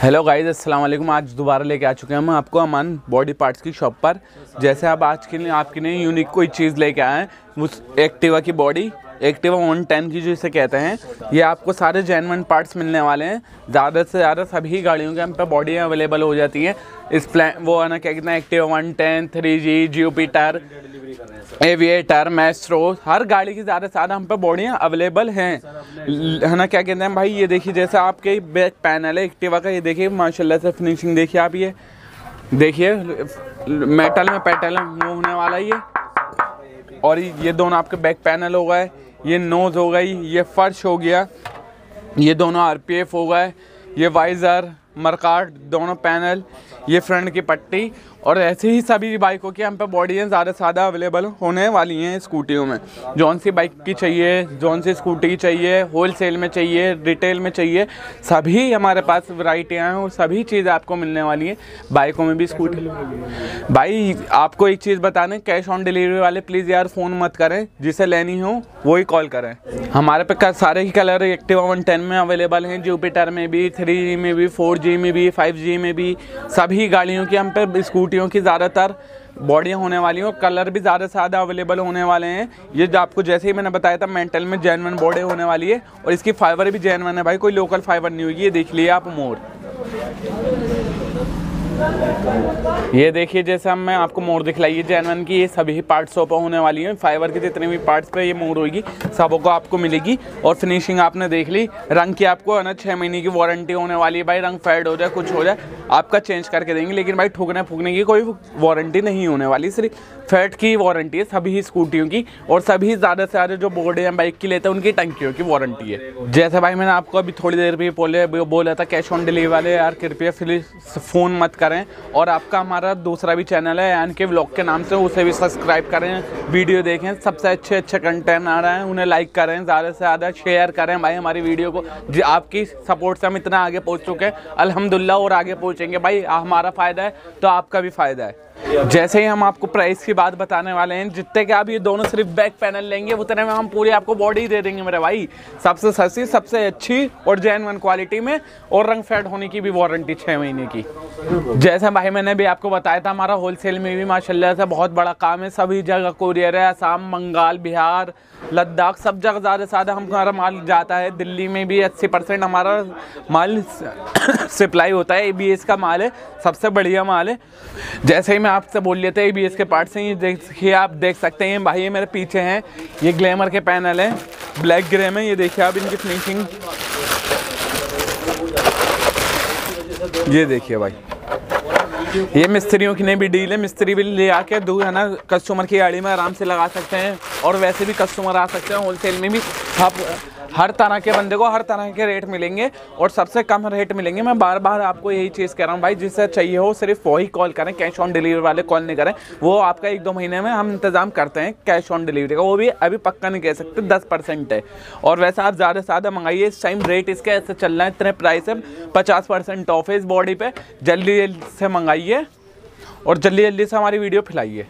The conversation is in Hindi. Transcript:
हेलो गाइस अस्सलाम वालेकुम आज दोबारा लेके आ चुके हैं हम आपको अमन बॉडी पार्ट्स की शॉप पर। जैसे आप आज के लिए, आपके लिए यूनिक कोई चीज़ लेके आए हैं, उस एक्टिवा की बॉडी एक्टिवा वन टेन की जो इसे कहते हैं, ये आपको सारे जेनवन पार्ट्स मिलने वाले हैं। ज़्यादा से ज़्यादा सभी गाड़ियों के हम पे बॉडी अवेलेबल हो जाती हैं। इस प्लान वो है ना, क्या कहते हैं Activa one ten three G Jupiter Aviator Maestro हर गाड़ी की ज़्यादा से ज़्यादा हम पे बॉडियाँ अवेलेबल हैं। है ना क्या कहते हैं? भाई ये देखिए जैसे आपके बैक पैनल है एक्टिवा का ये देखिए माशाल्लाह से फिनिशिंग देखिए आप ये। देखिए मेटल में पेटल मूव होने वाला ये। और ये दोनों आपके बैक पैनल हो गए ये नोज़ हो गई ये फर्श हो गया ये दोनों आरपीएफ हो गए ये वाइज़र मरकाट, दोनों पैनल, ये फ्रंट की पट्टी, और ऐसे ही सभी बाइकों की हम पे बॉडियाँ ज़्यादा ज़्यादा अवेलेबल होने वाली हैं स्कूटियों में। जौन सी बाइक की चाहिए, जौन सी स्कूटी चाहिए होल सेल में चाहिए रिटेल में चाहिए, सभी हमारे पास वराइटियाँ हैं और सभी चीज़ आपको मिलने वाली हैं। बाइकों में भी स्कूटी भाई, आपको एक चीज़ बताने कैश ऑन डिलीवरी वाले प्लीज़ यार फ़ोन मत करें, जिसे लेनी हो, वही कॉल करें। हमारे पे सारे ही कलर एक्टिवा वन में अवेलेबल हैं जुपिटर में भी थ्री में भी फोर जी में भी फाइव जी में भी, सभी गाड़ियों की, हम पे स्कूटियों की ज़्यादातर बॉडियाँ होने वाली हैं और कलर भी ज़्यादा से ज़्यादा अवेलेबल होने वाले हैं। ये जो आपको जैसे ही मैंने बताया था मेंटल में जैनवन बॉडी होने वाली है और इसकी फाइबर भी जैनवन है भाई, कोई लोकल फाइबर नहीं होगी, ये देख लिए आप मोड़ ये देखिए, जैसे हम, मैं आपको मोड़ दिखलाइए जैनवन की, ये सभी पार्ट्स पर होने वाली हैं। फाइबर के जितने भी पार्ट्स पे ये मोर होगी सबों को आपको मिलेगी। और फिनिशिंग आपने देख ली, रंग की आपको, है ना छः महीने की वारंटी होने वाली है भाई। रंग फेड हो जाए, कुछ हो जाए, आपका चेंज करके देंगे। लेकिन भाई, ठुकने फूकने की कोई वारंटी नहीं होने वाली। सिर्फ़ फैट की वारंटी है, सभी स्कूटियों की। और सभी ज़्यादा से ज़्यादा जो बोर्ड या बाइक की लेते हैं, उनकी टंकियों की वारंटी है। जैसे भाई, मैंने आपको अभी थोड़ी देर भी बोले, बोला था कैश ऑन डिलीवरी वाले, यार, कृपया फिर फ़ोन मत करें। और आपका हमारा दूसरा भी चैनल है यान के ब्लॉग के नाम से, उसे भी सब्सक्राइब करें वीडियो देखें। सबसे अच्छे अच्छे कंटेंट आ रहे हैं, उन्हें लाइक करें ज़्यादा से ज़्यादा शेयर करें भाई, हमारी वीडियो को जी, आपकी सपोर्ट से हम इतना आगे पहुँच चुके हैं। अलहमदिल्ला, और आगे पहुँचेंगे। भाई हमारा फ़ायदा है तो आपका भी फ़ायदा है। जैसे ही हम आपको प्राइस की बात बताने वाले हैं, जितने के आप ये दोनों सिर्फ़ बैक पैनल लेंगे, उतने में हम पूरी आपको बॉडी दे देंगे मेरे भाई। सबसे सस्ती, सबसे अच्छी और जैन क्वालिटी में, और रंग फेड होने की भी वारंटी छः महीने की। जैसे भाई मैंने भी आपको बताया था, हमारा होलसेल में भी माशाल्लाह से बहुत बड़ा काम है। सभी जगह कोरियर है, आसाम, बंगाल, बिहार, लद्दाख, सब जगह ज़्यादा से ज़्यादा हमारा माल जाता है। दिल्ली में भी अस्सी परसेंट हमारा माल सप्लाई होता है एबीएस का माल है, सबसे बढ़िया माल है। जैसे ही मैं आपसे बोल लेते हैं ए के पार्ट से ये देखिए, आप देख सकते हैं, भाई ये मेरे पीछे हैं, ये ग्लैमर के पैनल हैं ब्लैक ग्रे में, ये देखिए आप इनकी फिनिशिंग ये देखिए भाई। ये मिस्त्रियों की नहीं, भी डील है। मिस्त्री भी ले आके दो, है ना कस्टमर की गाड़ी में आराम से लगा सकते हैं और वैसे भी कस्टमर आ सकते हैं। होलसेल में भी आप हर तरह के बंदे को हर तरह के रेट मिलेंगे और सबसे कम रेट मिलेंगे। मैं बार बार आपको यही चीज़ कह रहा हूँ, भाई, जिससे चाहिए हो सिर्फ़ वही कॉल करें कैश ऑन डिलीवरी वाले कॉल नहीं करें। वो आपका एक दो महीने में हम इंतज़ाम करते हैं कैश ऑन डिलीवरी का। वो भी अभी पक्का नहीं कह सकते, दस परसेंट है। और वैसे आप ज़्यादा से ज़्यादा मंगाइए, इस टाइम रेट इसके ऐसे चल रहा है, इतने प्राइस है, पचास परसेंट ऑफ़ है इस बॉडी पर जल्दी जल्दी से मंगाइए और जल्दी जल्दी से हमारी वीडियो फैलाइए।